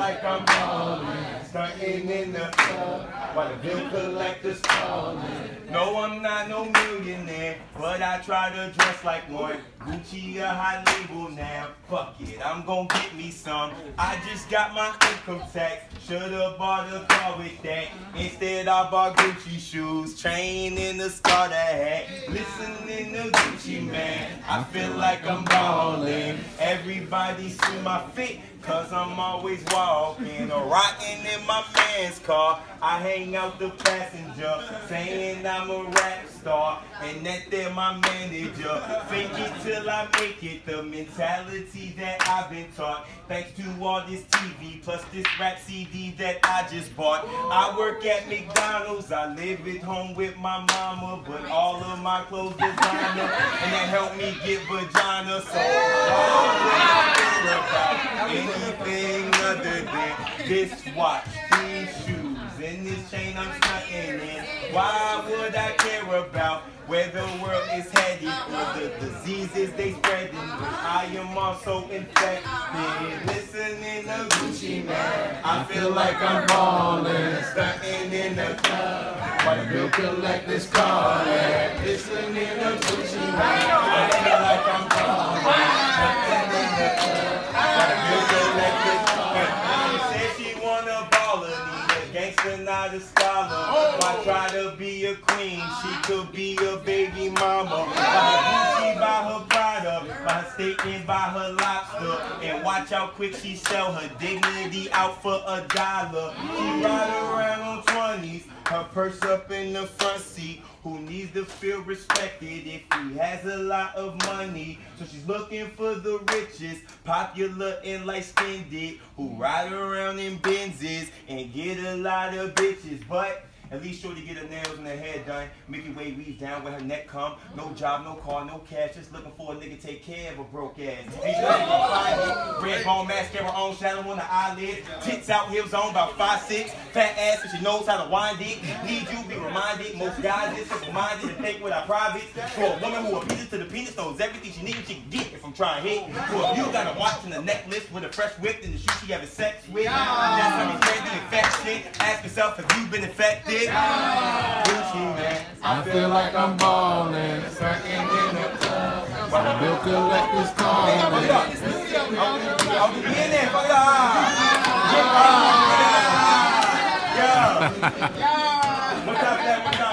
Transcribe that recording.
like I'm ballin', stunting in the club while the bill collectors calling. No, I'm not no millionaire, but I try to dress like one. Gucci a high label now. Fuck it, I'm gonna get me some. I just got my income tax. Should've bought a car with that. Instead, I bought Gucci shoes, chain and a starter hat. Listening to Gucci Mane, I feel like I'm ballin'. Everybody see my fit, cause I'm always walking or rocking in my car. I hang out the passenger, saying I'm a rap star, and that they're my manager. Fake it till I make it, the mentality that I've been taught. Thanks to all this TV, plus this rap CD that I just bought. I work at McDonald's, I live at home with my mama, but all of my clothes designer, and that helped me get vagina. So why would I about anything other than this watch, these shoes? in this chain I'm stunting in. Why would I care about where the world is headed or the diseases they spreading? I am also infected. Listening to Gucci Mane, I feel like I'm ballin', stunting in the club. While the bill collectors calling, listening to Gucci Mane, I feel like I'm ballin', stunting in the club. While the bill collectors calling, she said she wanna ballin' gangster, not a scholar. Why try to be a queen? She uh-huh. could be a baby mama. Uh-huh. Her Gucci, buy her Prada, buy her steak and buy her lobster. And watch how quick she sell her dignity out for a dollar. She ride 20s, her purse up in the front seat. Who needs to feel respected if he has a lot of money? So she's looking for the richest, popular and light skinned, who ride around in Benzes and get a lot of bitches. But at least Shorty get her nails and her hair done. Mickey Way weave down where her neck come. No job, no car, no cash. Just looking for a nigga take care of a broke ass. Red bone mascara on, shadow on the eyelid. Tits out, heels on, about five six. Fat ass, and she knows how to wind it. Need you be reminded. Most guys is simple-minded and think without private. For a woman who appeals to the penis, knows everything she needs, she can get if I'm trying to hit. For you got a watch and a necklace with a fresh whip and the shoe she having sex with. That's how friendly infection. Ask yourself, have you been infected? Gucci Mane. I feel like I'm ballin', certain in the club. While the bill collectors calling. I'll be in there for y'all. Yeah. What's up, man? What's up?